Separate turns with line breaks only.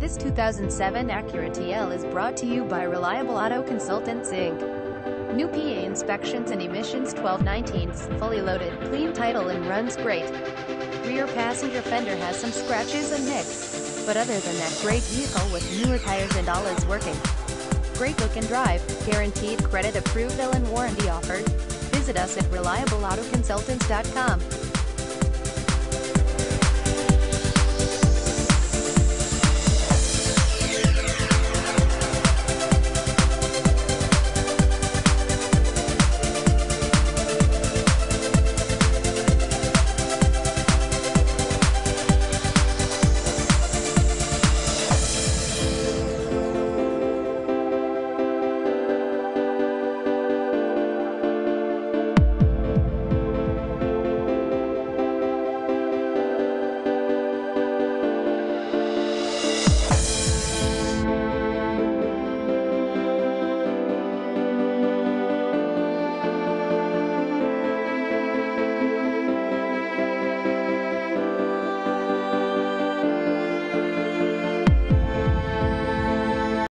This 2007 Acura TL is brought to you by Reliable Auto Consultants Inc. New PA inspections and emissions 1219s, fully loaded, clean title and runs great. Rear passenger fender has some scratches and nicks. But other than that great vehicle with newer tires and all is working. Great look and drive, guaranteed credit approved and warranty offered. Visit us at reliableautoconsultants.com.